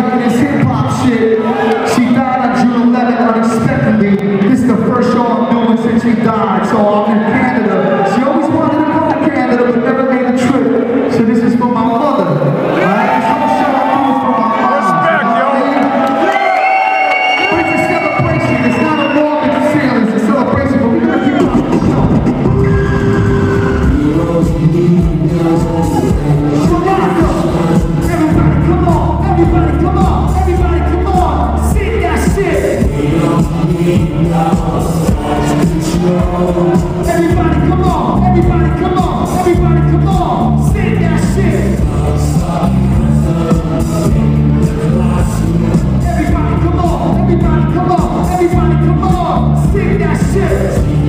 life in this hip hop shit. She died on June 11 unexpectedly. This is the first show I'm doing since she died, so I'm in Canada. She always wanted to come to Canada, but never made the trip. So this is for my mother. This whole show I'm doing is for my. Respect, You know what But it's a celebration. It's not a sale. It's a celebration, but we're gonna keep on the show. Toronto. Everybody, come on. Everybody, come on. Everybody, come on. Sing that shit. Everybody, come on. Everybody, come on. Everybody, come on. Sing that shit.